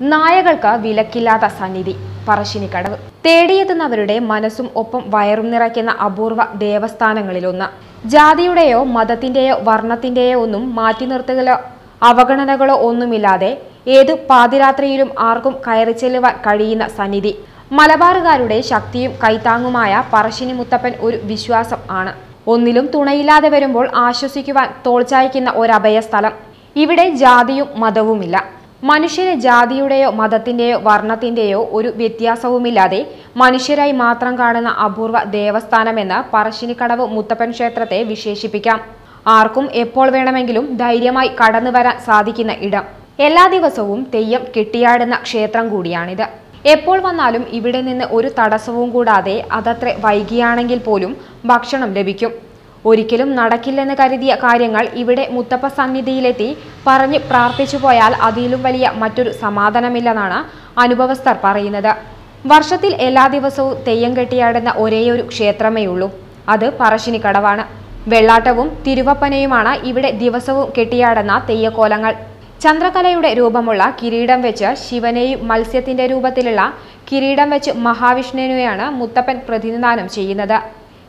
നായകൾക്ക് വിലക്കില്ലാത്ത സന്നിധി പറശ്ശിനിക്കടവ് തേടിയെത്തുന്നവരുടെ മനസ്സും ഒപ്പം വയറും നിറയ്ക്കുന്ന അപൂർവ ദേവസ്ഥാനങ്ങളിലൊന്ന്. ജാതിയുടെയോ മതത്തിന്റെയോ വർണത്തിന്റെയോ ഒന്നും മാറ്റി നിർത്തുകയോ അവഗണനകളോ ഒന്നുമില്ലാതെ ഏതു പാതിരാത്രിയിലും ആർക്കും കയറി ചെല്ലുവാൻ കഴിയുന്ന സന്നിധി. മലബാറുകാരുടെ ശക്തിയും കൈത്താങ്ങുമായ പറശ്ശിനി മുത്തപ്പൻ ഒരു വിശ്വാസം ആണ്. ഒന്നിലും തുണയില്ലാതെ വരുമ്പോൾ ആശ്വസിക്കുവാൻ തോൾച്ചായ്ക്കുന്ന ഒരഭയസ്ഥലം. ഇവിടെ ജാതിയും മതവുമില്ല. മനുഷ്യരെ ജാതിയുടെയോ മതത്തിന്റെയോ വർണത്തിന്റെയോ ഒരു വ്യത്യാസവുമില്ലാതെ മനുഷ്യരായി മാത്രം കാണുന്ന അപൂർവ ദേവസ്ഥാനമെന്ന് പറശ്ശിനിക്കടവ് മുത്തപ്പൻ ക്ഷേത്രത്തെ വിശേഷിപ്പിക്കാം. ആർക്കും എപ്പോൾ വേണമെങ്കിലും ധൈര്യമായി കടന്നു വരാൻ സാധിക്കുന്ന ഇടം. എല്ലാ ദിവസവും തെയ്യം കെട്ടിയാടുന്ന ക്ഷേത്രം കൂടിയാണിത്. എപ്പോൾ വന്നാലും ഇവിടെ നിന്ന് ഒരു തടസ്സവും കൂടാതെ അതത്ര വൈകിയാണെങ്കിൽ പോലും ഭക്ഷണം ലഭിക്കും. ഒരിക്കലും നടക്കില്ലെന്ന് കരുതിയ കാര്യങ്ങൾ ഇവിടെ മുത്തപ്പ സന്നിധിയിലെത്തി പറഞ്ഞ് പ്രാർത്ഥിച്ചു പോയാൽ അതിലും വലിയ മറ്റൊരു സമാധാനമില്ലെന്നാണ് അനുഭവസ്ഥർ പറയുന്നത്. വർഷത്തിൽ എല്ലാ ദിവസവും തെയ്യം കെട്ടിയാടുന്ന ഒരേയൊരു ക്ഷേത്രമേ ഉള്ളൂ അത് പറശ്ശിനിക്കടവാണ് വെള്ളാട്ടവും തിരുവപ്പനയുമാണ് ഇവിടെ ദിവസവും കെട്ടിയാടുന്ന തെയ്യക്കോലങ്ങൾ. ചന്ദ്രകലയുടെ രൂപമുള്ള കിരീടം വെച്ച് ശിവനെയും മത്സ്യത്തിന്റെ രൂപത്തിലുള്ള കിരീടം വെച്ച് മഹാവിഷ്ണുവിനെയാണ് മുത്തപ്പൻ പ്രതിനിധാനം ചെയ്യുന്നത്.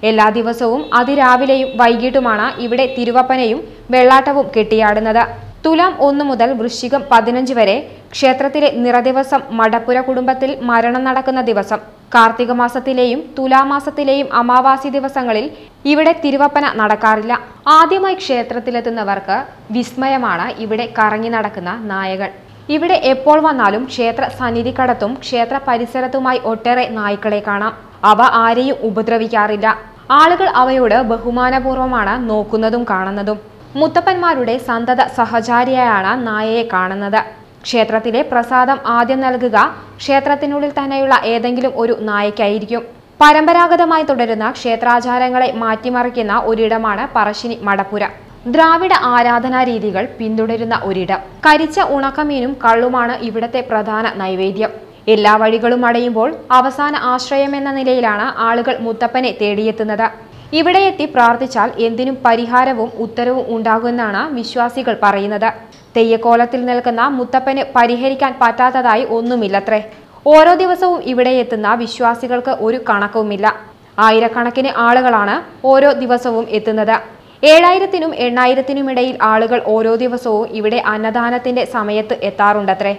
എല്ലാ ദിവസവും അതിരാവിലെയും വൈകിട്ടുമാണ് ഇവിടെ തിരുവപ്പനയും വെള്ളാട്ടവും കെട്ടിയാടുന്നത്. തുലാം ഒന്നു മുതൽ വൃശ്ചികം പതിനഞ്ച് വരെ ക്ഷേത്രത്തിലെ നിറദിവസം മടപ്പുര കുടുംബത്തിൽ മരണം നടക്കുന്ന ദിവസം. കാർത്തിക മാസത്തിലെയും തുലാമാസത്തിലെയും അമാവാസി ദിവസങ്ങളിൽ ഇവിടെ തിരുവപ്പന നടക്കാറില്ല. ആദ്യമായി ക്ഷേത്രത്തിലെത്തുന്നവർക്ക് വിസ്മയമാണ് ഇവിടെ കറങ്ങി നടക്കുന്ന നായകൾ. ഇവിടെ എപ്പോൾ വന്നാലും ക്ഷേത്ര സന്നിധിക്കടത്തും ക്ഷേത്ര പരിസരത്തുമായി ഒട്ടേറെ നായ്ക്കളെ കാണാം. അവ ആരെയും ഉപദ്രവിക്കാറില്ല. ആളുകൾ അവയോട് ബഹുമാനപൂർവമാണ് നോക്കുന്നതും കാണുന്നതും. മുത്തപ്പന്മാരുടെ സന്തത സഹചാരിയായാണ് നായയെ കാണുന്നത്. ക്ഷേത്രത്തിലെ പ്രസാദം ആദ്യം നൽകുക ക്ഷേത്രത്തിനുള്ളിൽ തന്നെയുള്ള ഏതെങ്കിലും ഒരു നായയ്ക്കായിരിക്കും. പരമ്പരാഗതമായി തുടരുന്ന ക്ഷേത്രാചാരങ്ങളെ മാറ്റിമറിക്കുന്ന ഒരിടമാണ് പറശ്ശിനി മടപ്പുര. ദ്രാവിഡ ആരാധനാ രീതികൾ പിന്തുടരുന്ന ഒരിടം. കരിച്ച ഉണക്കമീനും കള്ളുമാണ് ഇവിടത്തെ പ്രധാന നൈവേദ്യം. എല്ലാ വഴികളും അടയുമ്പോൾ അവസാന ആശ്രയം എന്ന നിലയിലാണ് ആളുകൾ മുത്തപ്പനെ തേടിയെത്തുന്നത്. ഇവിടെ എത്തി പ്രാർത്ഥിച്ചാൽ എന്തിനും പരിഹാരവും ഉത്തരവും ഉണ്ടാകുമെന്നാണ് വിശ്വാസികൾ പറയുന്നത്. തെയ്യക്കോലത്തിൽ നിൽക്കുന്ന മുത്തപ്പന് പരിഹരിക്കാൻ പറ്റാത്തതായി ഒന്നുമില്ലത്രേ. ഓരോ ദിവസവും ഇവിടെ എത്തുന്ന വിശ്വാസികൾക്ക് ഒരു കണക്കുമില്ല. ആയിരക്കണക്കിന് ആളുകളാണ് ഓരോ ദിവസവും എത്തുന്നത്. ഏഴായിരത്തിനും എണ്ണായിരത്തിനും ഇടയിൽ ആളുകൾ ഓരോ ദിവസവും ഇവിടെ അന്നദാനത്തിന്റെ സമയത്ത് എത്താറുണ്ടത്രേ.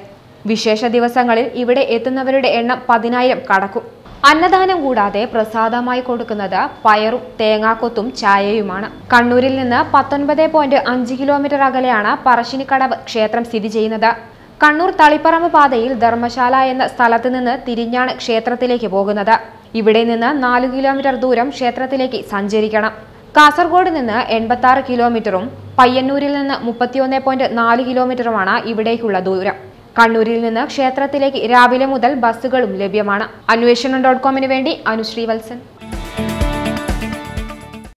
വിശേഷ ദിവസങ്ങളിൽ ഇവിടെ എത്തുന്നവരുടെ എണ്ണം പതിനായിരം കടക്കും. അന്നദാനം കൂടാതെ പ്രസാദമായി കൊടുക്കുന്നത് പയറും തേങ്ങാക്കൊത്തും ചായയുമാണ്. കണ്ണൂരിൽ നിന്ന് പത്തൊൻപത് പോയിന്റ് അഞ്ച് കിലോമീറ്റർ അകലെയാണ് പറശ്ശിനിക്കടവ് ക്ഷേത്രം സ്ഥിതി ചെയ്യുന്നത്. കണ്ണൂർ തളിപ്പറമ്പ് പാതയിൽ ധർമ്മശാല എന്ന സ്ഥലത്ത് നിന്ന് തിരിഞ്ഞാണ് ക്ഷേത്രത്തിലേക്ക് പോകുന്നത്. ഇവിടെ നിന്ന് നാല് കിലോമീറ്റർ ദൂരം ക്ഷേത്രത്തിലേക്ക് സഞ്ചരിക്കണം. കാസർഗോഡ് നിന്ന് എൺപത്തി കിലോമീറ്ററും പയ്യന്നൂരിൽ നിന്ന് മുപ്പത്തിയൊന്ന് പോയിന്റ് നാല് കിലോമീറ്ററുമാണ് ഇവിടേക്കുള്ള ദൂരം. കണ്ണൂരിൽ നിന്ന് ക്ഷേത്രത്തിലേക്ക് രാവിലെ മുതൽ ബസ്സുകളും ലഭ്യമാണ്. അന്വേഷണം ഡോട്ട് കോമിന് വേണ്ടി അനുശ്രീ വത്സൻ.